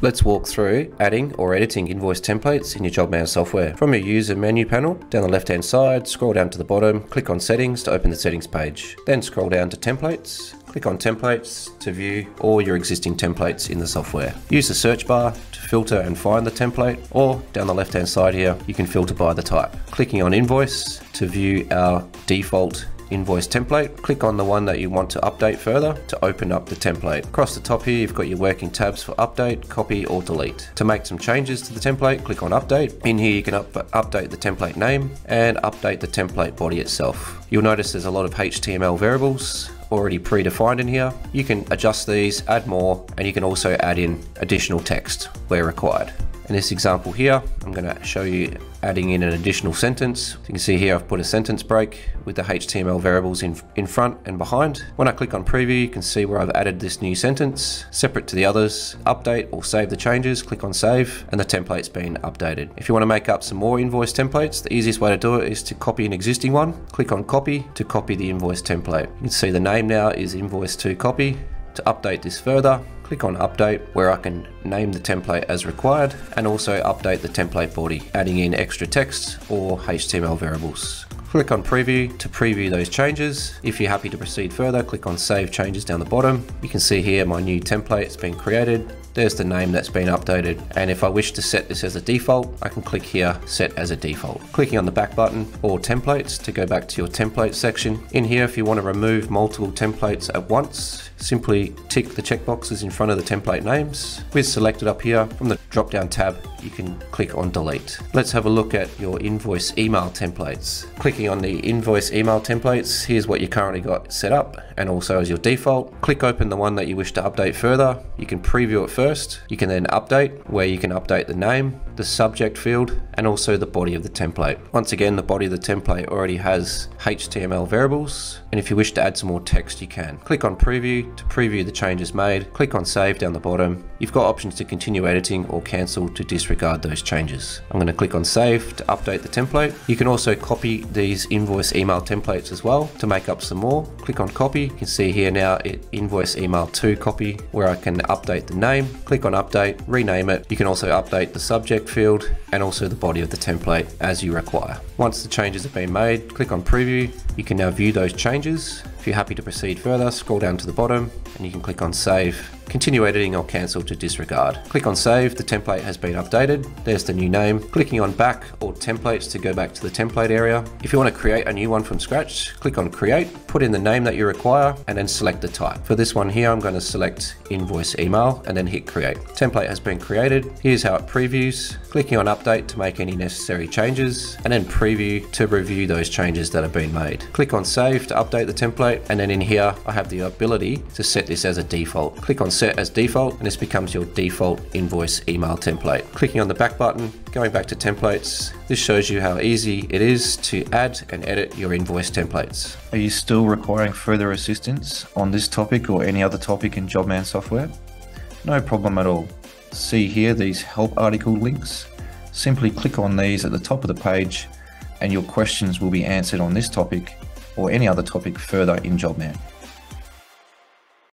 Let's walk through adding or editing invoice templates in your JobMan software. From your user menu panel, down the left hand side, scroll down to the bottom, click on settings to open the settings page. Then scroll down to templates, click on templates to view all your existing templates in the software. Use the search bar to filter and find the template or down the left hand side here, you can filter by the type. Clicking on invoice to view our default invoice template. Click on the one that you want to update further to open up the template. Across the top here, you've got your working tabs for update, copy or delete. To make some changes to the template, click on update. In here, you can up update the template name and update the template body itself. You'll notice there's a lot of HTML variables already predefined in here. You can adjust these, add more, and you can also add in additional text where required. In this example here, I'm going to show you adding in an additional sentence. you can see here I've put a sentence break with the HTML variables in, in front and behind. When I click on preview, you can see where I've added this new sentence, separate to the others, update or save the changes, click on save, and the template's been updated. If you want to make up some more invoice templates, the easiest way to do it is to copy an existing one, click on copy to copy the invoice template. You can see the name now is invoice to copy. To update this further, click on update where I can name the template as required and also update the template body, adding in extra text or HTML variables. Click on preview to preview those changes. If you're happy to proceed further, click on save changes down the bottom. You can see here my new template has been created. There's the name that's been updated. And if I wish to set this as a default, I can click here, set as a default. Clicking on the back button or templates to go back to your template section. In here, if you want to remove multiple templates at once, simply tick the checkboxes in front of the template names. With selected up here from the drop down tab, you can click on delete. Let's have a look at your invoice email templates. Clicking on the invoice email templates, here's what you currently got set up and also as your default. Click open the one that you wish to update further. You can preview it first. You can then update where you can update the name, the subject field, and also the body of the template. Once again, the body of the template already has HTML variables. And if you wish to add some more text, you can. Click on preview to preview the changes made. Click on save down the bottom. You've got options to continue editing or cancel to disregard those changes. I'm going to click on save to update the template. You can also copy these invoice email templates as well to make up some more. Click on copy. You can see here now it invoice email to copy where I can update the name. Click on update, rename it. You can also update the subject field and also the body of the template as you require. Once the changes have been made, click on preview. You can now view those changes. If you're happy to proceed further, scroll down to the bottom and you can click on save Continue editing or cancel to disregard. Click on save, the template has been updated. There's the new name. Clicking on back or templates to go back to the template area. If you want to create a new one from scratch, click on create, put in the name that you require and then select the type. For this one here, I'm going to select invoice email and then hit create. Template has been created. Here's how it previews. Clicking on update to make any necessary changes and then preview to review those changes that have been made. Click on save to update the template and then in here I have the ability to set this as a default. Click on set as default and this becomes your default invoice email template. Clicking on the back button, going back to templates, this shows you how easy it is to add and edit your invoice templates. Are you still requiring further assistance on this topic or any other topic in JobMan software? No problem at all. See here these help article links. Simply click on these at the top of the page and your questions will be answered on this topic or any other topic further in JobMan.